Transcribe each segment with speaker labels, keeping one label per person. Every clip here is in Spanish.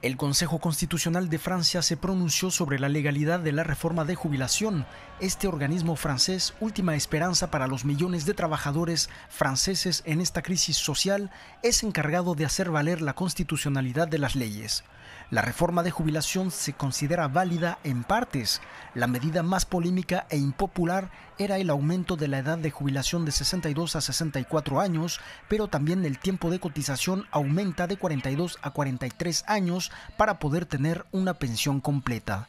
Speaker 1: El Consejo Constitucional de Francia se pronunció sobre la legalidad de la reforma de jubilación. Este organismo francés, última esperanza para los millones de trabajadores franceses en esta crisis social, es encargado de hacer valer la constitucionalidad de las leyes. La reforma de jubilación se considera válida en partes. La medida más polémica e impopular era el aumento de la edad de jubilación de 62 a 64 años, pero también el tiempo de cotización aumenta de 42 a 43 años para poder tener una pensión completa.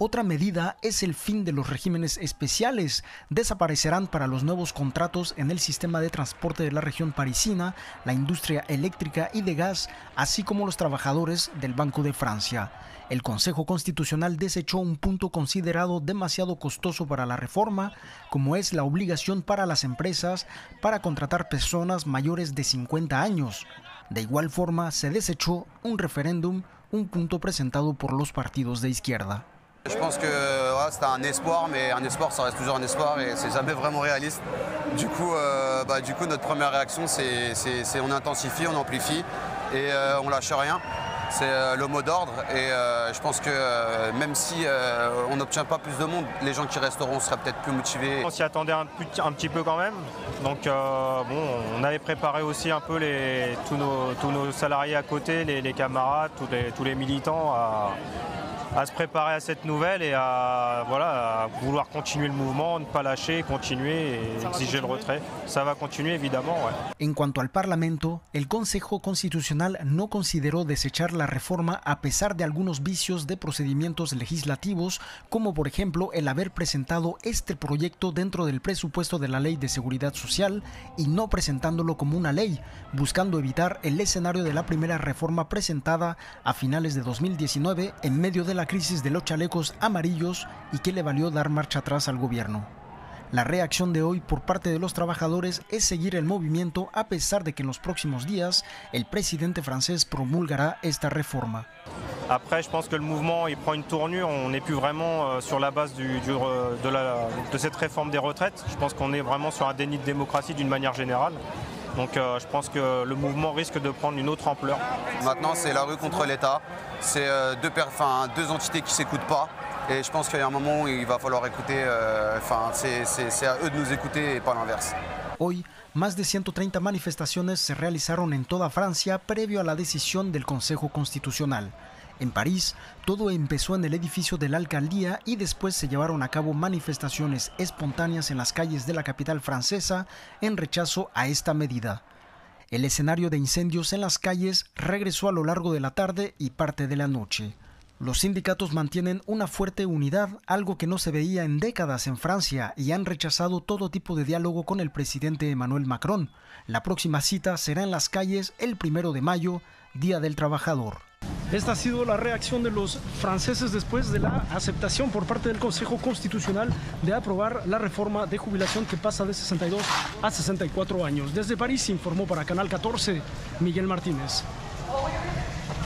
Speaker 1: Otra medida es el fin de los regímenes especiales. Desaparecerán para los nuevos contratos en el sistema de transporte de la región parisina, la industria eléctrica y de gas, así como los trabajadores del Banco de Francia. El Consejo Constitucional desechó un punto considerado demasiado costoso para la reforma, como es la obligación para las empresas para contratar personas mayores de 50 años. De igual forma, se desechó un referéndum, un punto presentado por los partidos de izquierda.
Speaker 2: Je pense que c'était un espoir, mais un espoir, ça reste toujours un espoir et c'est jamais vraiment réaliste. Du coup, euh, bah, du coup notre première réaction, c'est on intensifie, on amplifie et euh, on lâche rien. C'est euh, le mot d'ordre et je pense que même si on n'obtient pas plus de monde, les gens qui resteront seraient peut-être plus motivés.
Speaker 3: On s'y attendait un, petit peu quand même. Donc bon, on avait préparé aussi un peu les, tous, nos, tous nos salariés à côté, les, camarades, tous les, tous les militants à se préparer à cette nouvelle et à, voilà, à vouloir continuer le mouvement, ne pas lâcher, continuer et exiger le retrait. Ça va continuer évidemment. Ouais.
Speaker 1: En cuanto al Parlamento, el Consejo Constitucional no consideró desechar la reforma a pesar de algunos vicios de procedimientos legislativos, como por ejemplo el haber presentado este proyecto dentro del presupuesto de la Ley de Seguridad Social y no presentándolo como una ley, buscando evitar el escenario de la primera reforma presentada a finales de 2019 en medio de la crisis de los chalecos amarillos y que le valió dar marcha atrás al gobierno. La reacción de hoy por parte de los trabajadores es seguir el movimiento a pesar de que en los próximos días el presidente francés promulgará esta reforma.
Speaker 3: Après, je pense que le mouvement il prend une tournure. On n'est plus vraiment euh, sur la base du, du, de, la, de cette réforme des retraites. Je pense qu'on est vraiment sur un déni de démocratie d'une manière générale. Donc euh, je pense que le mouvement risque de prendre une autre ampleur.
Speaker 2: Maintenant, c'est la rue contre l'État. C'est euh, deux, deux entités qui ne s'écoutent pas. Et je pense qu'il y a un moment où il va falloir écouter, euh, enfin, c'est à eux de nous écouter et pas l'inverse.
Speaker 1: Hoy, más de 130 manifestaciones se realizaron en toda Francia previo a la decisión del Consejo Constitucional. En París, todo empezó en el edificio de la alcaldía y después se llevaron a cabo manifestaciones espontáneas en las calles de la capital francesa en rechazo a esta medida. El escenario de incendios en las calles regresó a lo largo de la tarde y parte de la noche. Los sindicatos mantienen una fuerte unidad, algo que no se veía en décadas en Francia, y han rechazado todo tipo de diálogo con el presidente Emmanuel Macron. La próxima cita será en las calles el primero de mayo, Día del Trabajador.
Speaker 4: Esta ha sido la reacción de los franceses después de la aceptación por parte del Consejo Constitucional de aprobar la reforma de jubilación que pasa de 62 a 64 años. Desde París informó para Canal 14 Miguel Martínez.